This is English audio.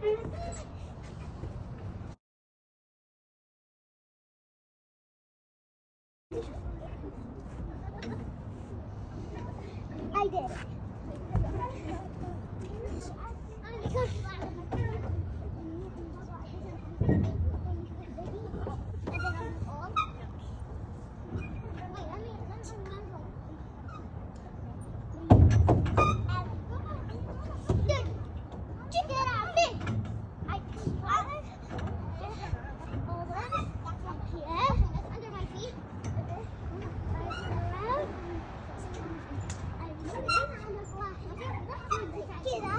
I did. Get up.